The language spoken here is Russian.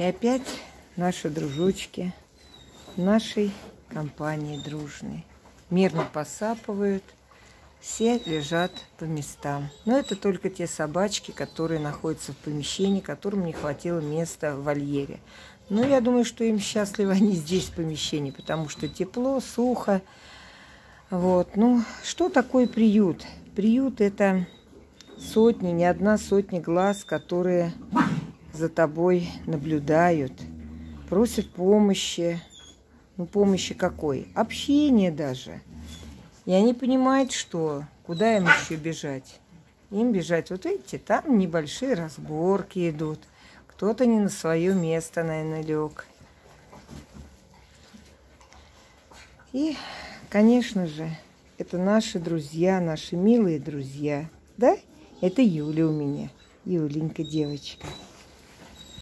И опять наши дружочки нашей компании дружной. Мирно посапывают, все лежат по местам. Но это только те собачки, которые находятся в помещении, которым не хватило места в вольере. Но я думаю, что им счастливы они здесь в помещении, потому что тепло, сухо. Вот. Ну, что такое приют? Приют – это сотни, не одна сотня глаз, которые за тобой наблюдают, просят помощи. Ну, помощи какой? Общение даже. И они понимают, что куда им еще бежать. Им бежать, вот видите, там небольшие разборки идут. Кто-то не на свое место, наверное, лег. И, конечно же, это наши друзья, наши милые друзья. Да? Это Юля у меня. Юленька, девочка.